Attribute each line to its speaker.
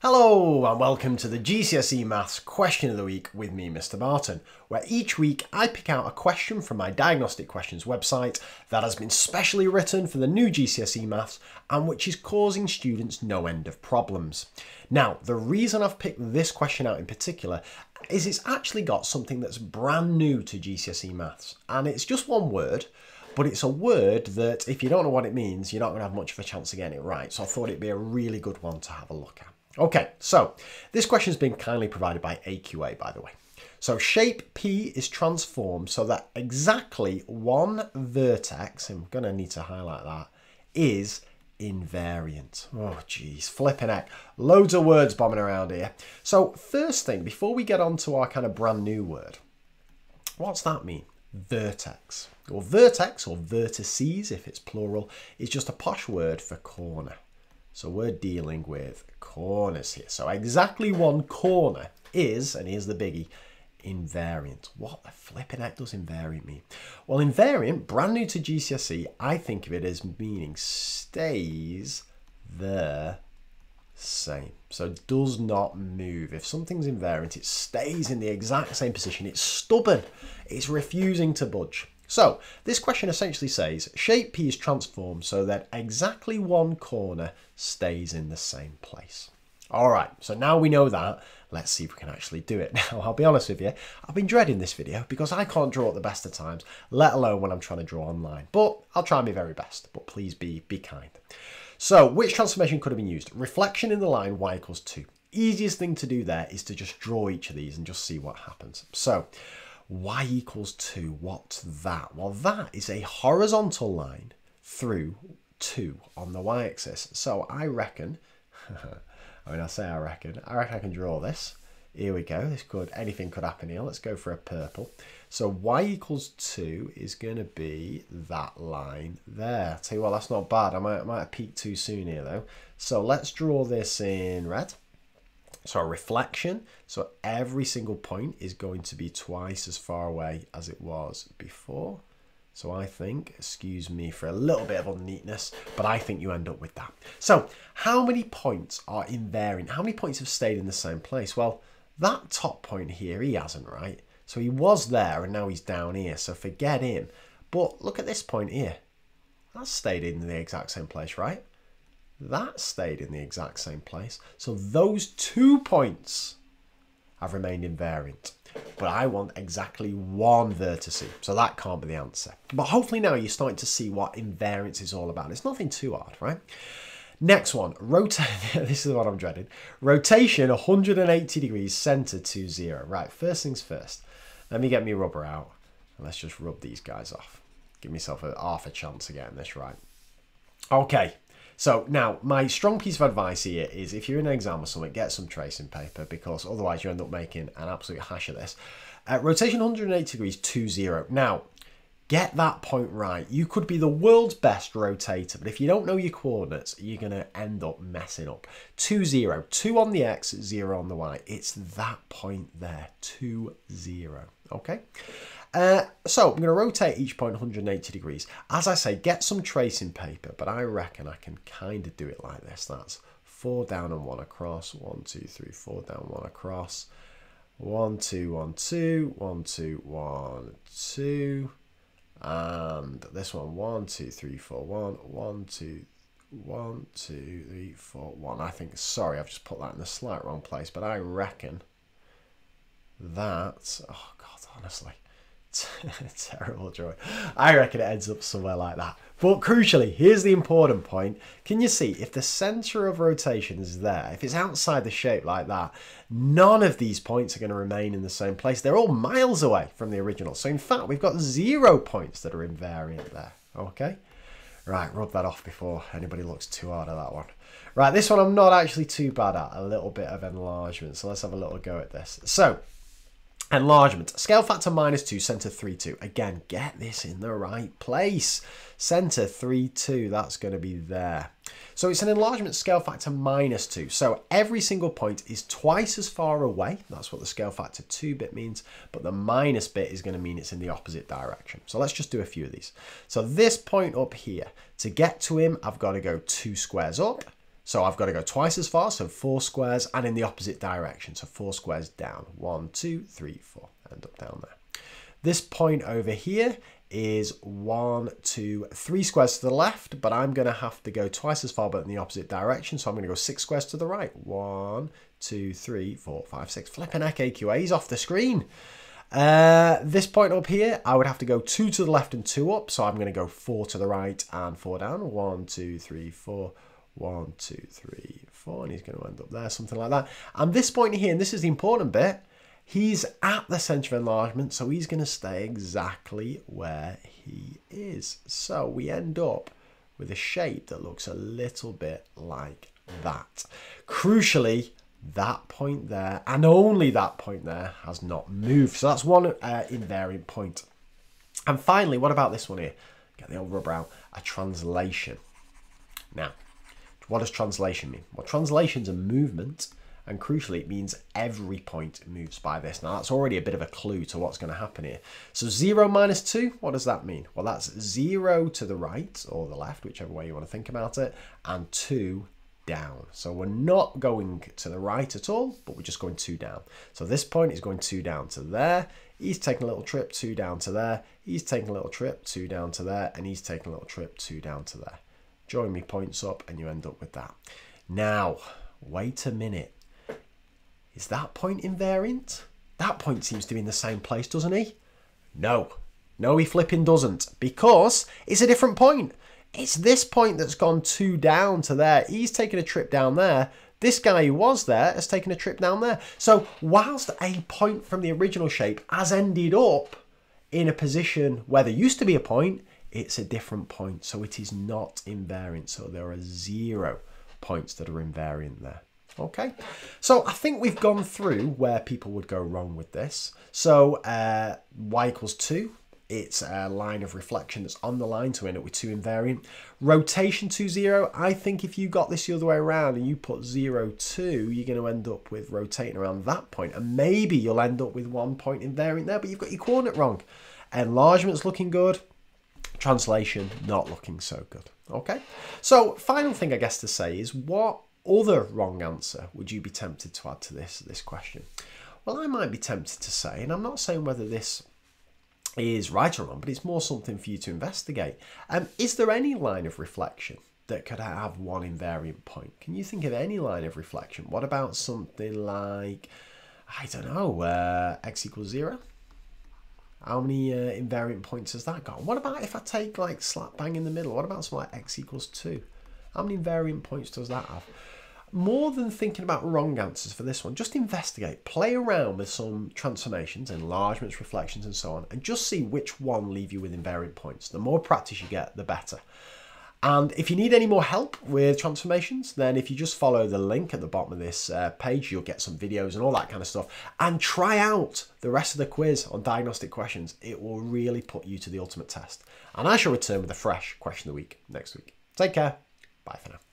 Speaker 1: Hello and welcome to the GCSE Maths Question of the Week with me, Mr. Barton, where each week I pick out a question from my Diagnostic Questions website that has been specially written for the new GCSE Maths and which is causing students no end of problems. Now, the reason I've picked this question out in particular is it's actually got something that's brand new to GCSE Maths and it's just one word but it's a word that if you don't know what it means, you're not going to have much of a chance of getting it right. So I thought it'd be a really good one to have a look at. Okay, so this question has been kindly provided by AQA, by the way. So shape P is transformed so that exactly one vertex, I'm going to need to highlight that, is invariant. Oh, geez, flipping heck. Loads of words bombing around here. So first thing, before we get on to our kind of brand new word, what's that mean? Vertex. Or vertex, or vertices if it's plural, is just a posh word for corner. So we're dealing with corners here. So exactly one corner is, and here's the biggie, invariant. What the flipping heck does invariant mean? Well, invariant, brand new to GCSE, I think of it as meaning stays the same. So does not move. If something's invariant, it stays in the exact same position. It's stubborn. It's refusing to budge. So this question essentially says shape P is transformed so that exactly one corner stays in the same place. All right, so now we know that, let's see if we can actually do it. Now, I'll be honest with you, I've been dreading this video because I can't draw at the best of times, let alone when I'm trying to draw online. But I'll try my very best, but please be, be kind. So, which transformation could have been used? Reflection in the line y equals 2. Easiest thing to do there is to just draw each of these and just see what happens. So, y equals 2, what's that? Well, that is a horizontal line through 2 on the y-axis. So I reckon, I mean, I say I reckon, I reckon I can draw this. Here we go, this could, anything could happen here. Let's go for a purple. So y equals 2 is going to be that line there. Tell you what, that's not bad. I might, I might have peaked too soon here though. So let's draw this in red. So a reflection, so every single point is going to be twice as far away as it was before. So I think, excuse me for a little bit of unneatness, but I think you end up with that. So how many points are invariant? How many points have stayed in the same place? Well, that top point here, he hasn't, right? So he was there and now he's down here, so forget him. But look at this point here. That's stayed in the exact same place, right? That stayed in the exact same place. So those two points have remained invariant. But I want exactly one vertex, so that can't be the answer. But hopefully now you're starting to see what invariance is all about. It's nothing too hard, right? Next one, rotate. this is what I'm dreading. Rotation 180 degrees, center to zero. Right, first things first. Let me get my rubber out. And let's just rub these guys off. Give myself a half a chance of getting this right. Okay, so now, my strong piece of advice here is if you're in an exam or something, get some tracing paper because otherwise you end up making an absolute hash of this. Uh, rotation 180 degrees, 2, 0. Now, get that point right. You could be the world's best rotator, but if you don't know your coordinates, you're going to end up messing up. 2, 0. 2 on the x, 0 on the y. It's that point there. 2, 0. Okay? Uh, so I'm going to rotate each point 180 degrees. As I say, get some tracing paper, but I reckon I can kind of do it like this. That's four down and one across. One, two, three, four down, one across. One, two, one, two, one, two, one, two. And this one, one, two, three, four, one, one, two, one, two, three, four, one. I think, sorry, I've just put that in the slight wrong place, but I reckon that, oh God, honestly, Terrible joy. I reckon it ends up somewhere like that. But crucially, here's the important point. Can you see if the center of rotation is there, if it's outside the shape like that, none of these points are going to remain in the same place. They're all miles away from the original. So in fact, we've got zero points that are invariant there. Okay. Right, rub that off before anybody looks too hard at that one. Right, this one I'm not actually too bad at. A little bit of enlargement. So let's have a little go at this. So Enlargement, scale factor minus 2, center 3, 2. Again, get this in the right place. Center 3, 2, that's going to be there. So it's an enlargement scale factor minus 2. So every single point is twice as far away. That's what the scale factor 2 bit means. But the minus bit is going to mean it's in the opposite direction. So let's just do a few of these. So this point up here, to get to him, I've got to go two squares up. So I've got to go twice as far, so four squares, and in the opposite direction, so four squares down. One, two, three, four, end up down there. This point over here is one, two, three squares to the left, but I'm going to have to go twice as far, but in the opposite direction. So I'm going to go six squares to the right. One, two, three, four, five, six. Flipping heck, AQA's off the screen. Uh, this point up here, I would have to go two to the left and two up. So I'm going to go four to the right and four down. One, two, three, four. One, two, three, four. And he's going to end up there, something like that. And this point here, and this is the important bit, he's at the center of enlargement. So he's going to stay exactly where he is. So we end up with a shape that looks a little bit like that. Crucially, that point there and only that point there has not moved. So that's one uh, invariant point. And finally, what about this one here? Get the old rubber out. A translation. Now, what does translation mean? Well, translation's a movement, and crucially, it means every point moves by this. Now, that's already a bit of a clue to what's going to happen here. So 0 minus 2, what does that mean? Well, that's 0 to the right, or the left, whichever way you want to think about it, and 2 down. So we're not going to the right at all, but we're just going two down. So this point is going two down to there. He's taking a little trip, two down to there. He's taking a little trip, two down to there. And he's taking a little trip, two down to there. Join me points up and you end up with that. Now, wait a minute. Is that point invariant? That point seems to be in the same place, doesn't he? No. No, he flipping doesn't. Because it's a different point. It's this point that's gone two down to there. He's taken a trip down there. This guy who was there has taken a trip down there. So whilst a point from the original shape has ended up in a position where there used to be a point, it's a different point. So it is not invariant. So there are zero points that are invariant there. Okay, so I think we've gone through where people would go wrong with this. So uh, y equals 2, it's a line of reflection that's on the line to end up with 2 invariant. Rotation to 0, I think if you got this the other way around and you put 0, 2, you're going to end up with rotating around that point. And maybe you'll end up with one point invariant there, but you've got your coordinate wrong. Enlargement's looking good. Translation not looking so good. Okay, so final thing I guess to say is what other wrong answer would you be tempted to add to this, this question? Well, I might be tempted to say, and I'm not saying whether this is right or wrong, but it's more something for you to investigate. Um, is there any line of reflection that could have one invariant point? Can you think of any line of reflection? What about something like, I don't know, uh, x equals zero? How many uh, invariant points has that got? What about if I take like slap bang in the middle? What about something like x equals 2? How many invariant points does that have? more than thinking about wrong answers for this one, just investigate, play around with some transformations, enlargements, reflections, and so on, and just see which one leave you with invariant points. The more practice you get, the better. And if you need any more help with transformations, then if you just follow the link at the bottom of this uh, page, you'll get some videos and all that kind of stuff. And try out the rest of the quiz on diagnostic questions. It will really put you to the ultimate test. And I shall return with a fresh question of the week next week. Take care. Bye for now.